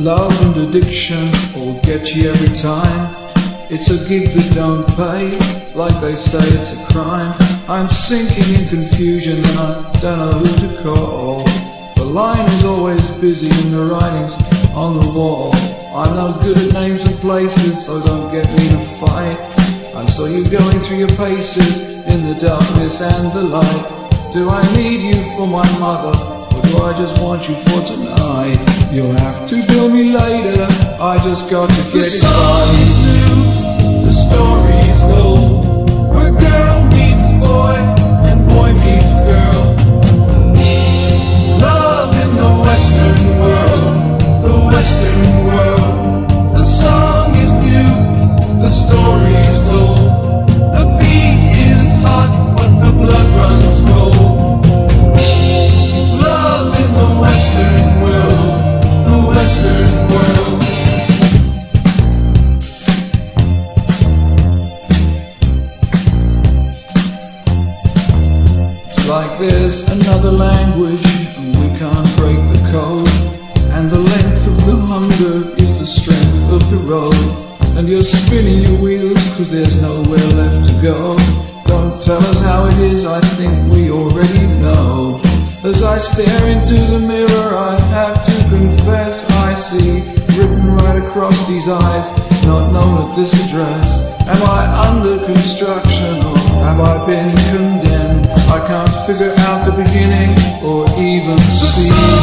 Love and addiction all get you every time. It's a gig that don't pay, like they say it's a crime. I'm sinking in confusion and I don't know who to call. The line is always busy and the writing's on the wall. I'm no good at names and places, so don't get me to fight. I saw you going through your paces in the darkness and the light. Do I need you for my mother, or do I just want you for tonight? You'll have to bill me later, I just got to get The it right. There's another language and we can't break the code. And the length of the hunger is the strength of the road. And you're spinning your wheels cause there's nowhere left to go. Don't tell us how it is, I think we already know. As I stare into the mirror, I have to confess I see written right across these eyes, not known at this address. Am I under construction or have I been figure out the beginning or even see